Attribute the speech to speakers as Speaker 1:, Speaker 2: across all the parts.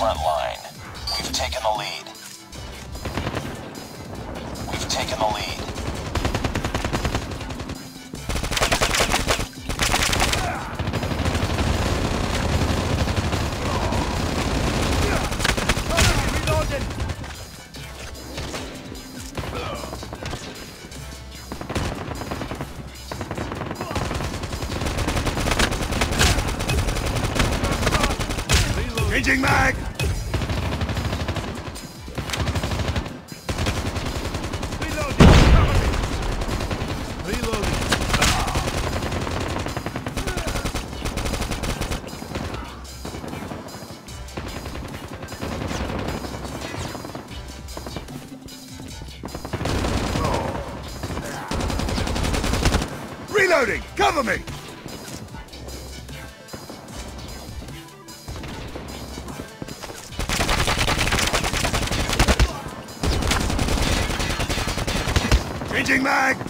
Speaker 1: front line. We've taken the lead. We've taken the lead.
Speaker 2: Reloading! Cover me! Changing mag!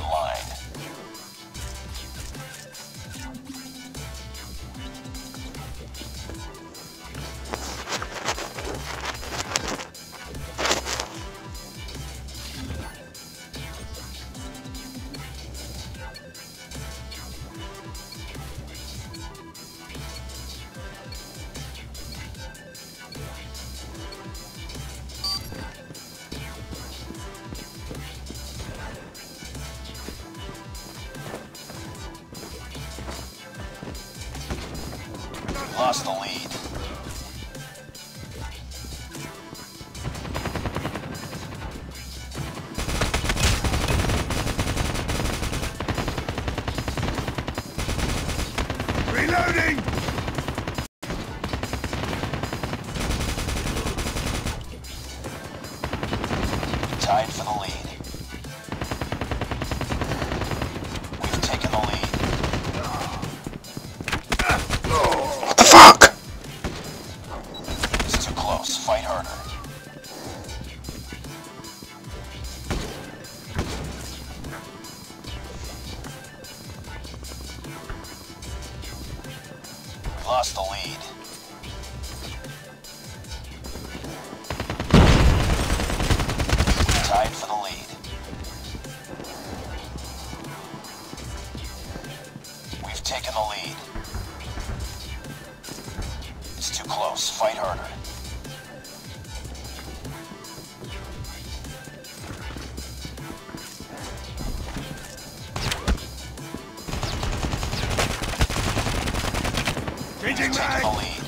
Speaker 1: Front Lost the lead. Fight harder. Taken
Speaker 2: mag!
Speaker 1: the lead.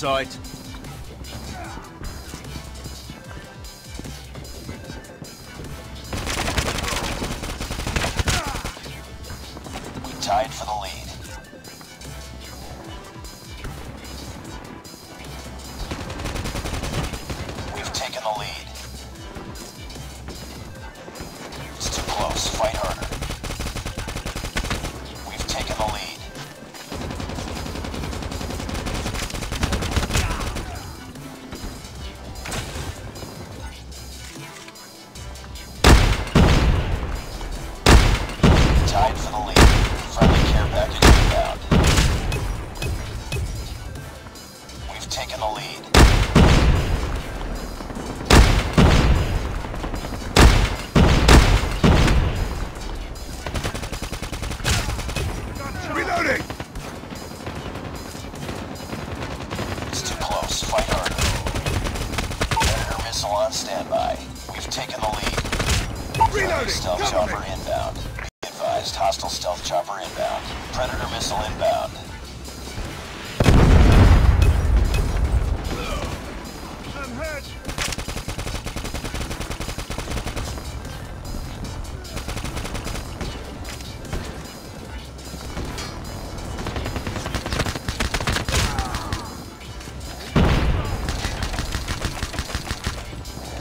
Speaker 2: sight.
Speaker 1: We tied for the lead. We've taken the lead.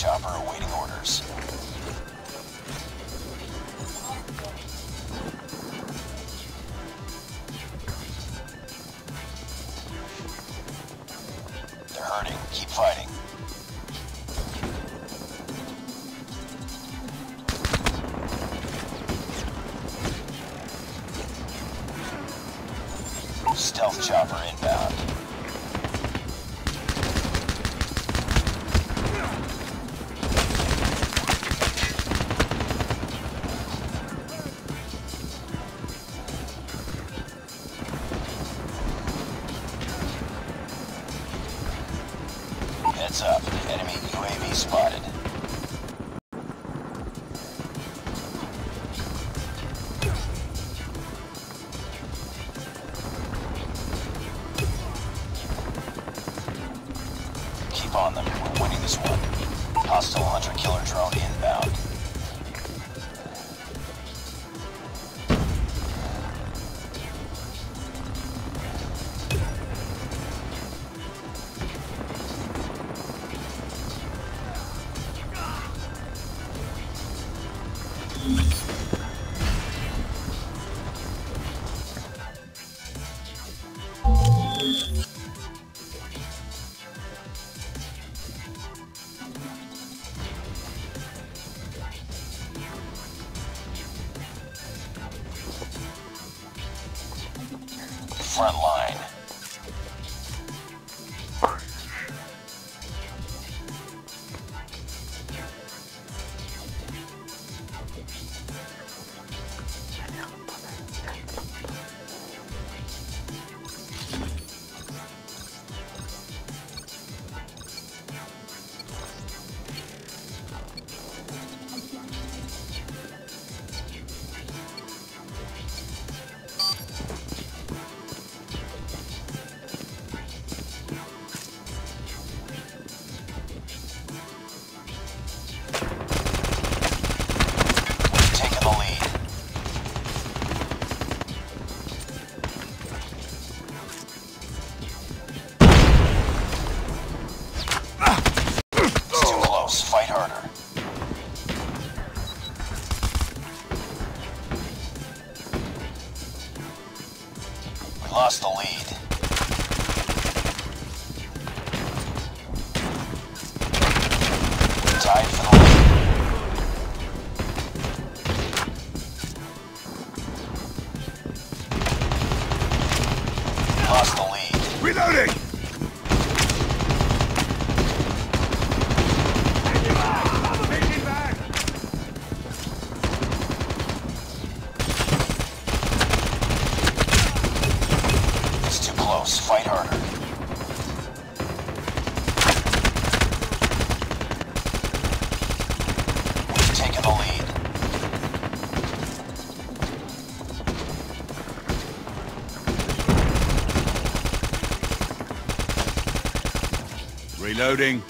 Speaker 1: chopper awaiting front line.
Speaker 2: Reloading.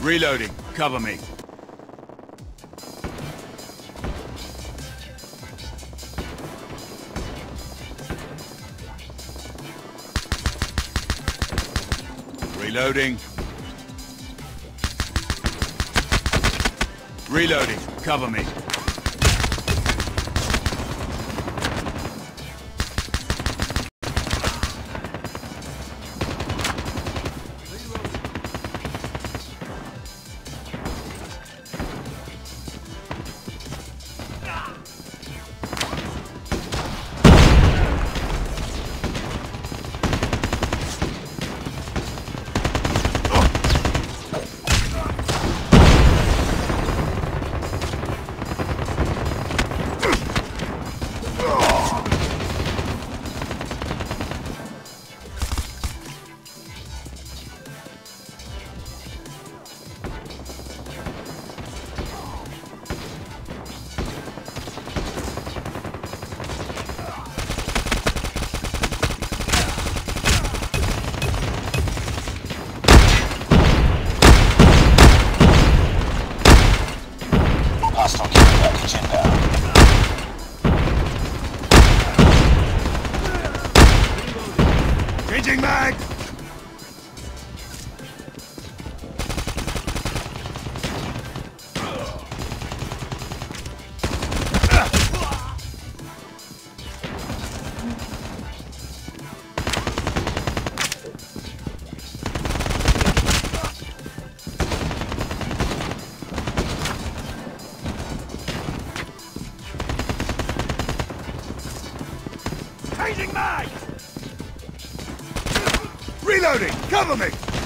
Speaker 2: Reloading. Cover me. Reloading. Reloading. Cover me.
Speaker 1: Hostile care package inbound.
Speaker 2: Changing mag! Changing mag! Reloading! Cover me!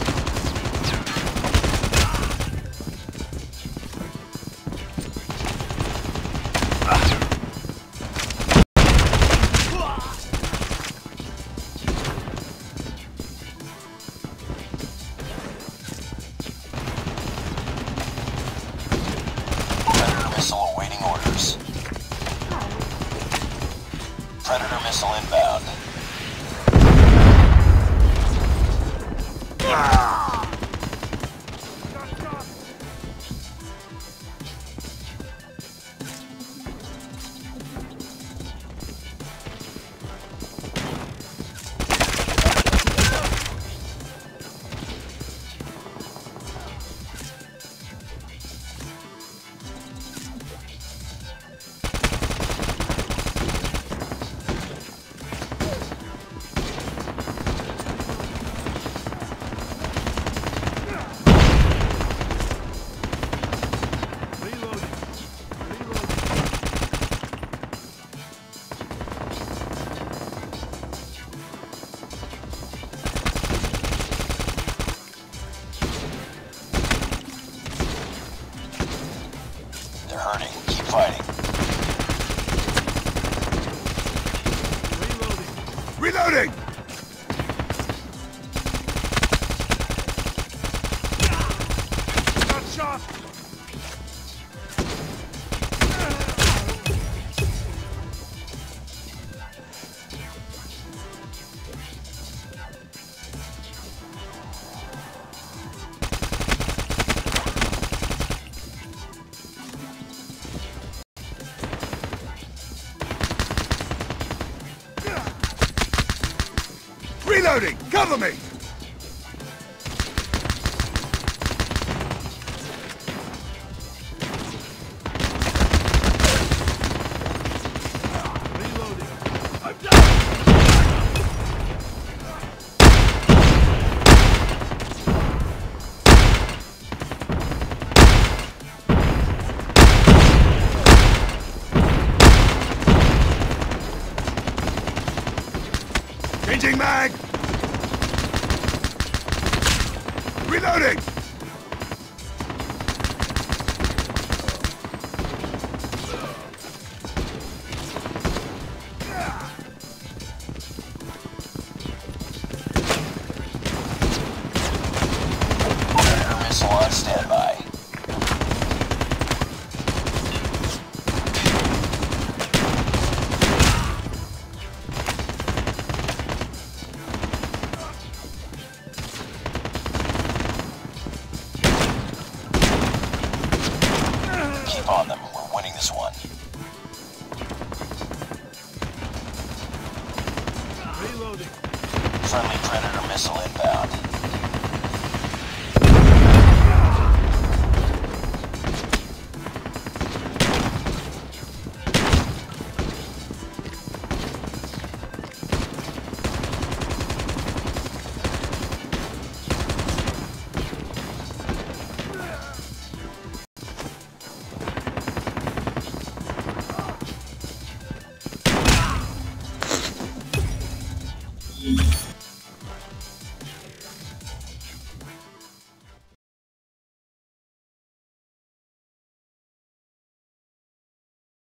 Speaker 1: They're Cover me!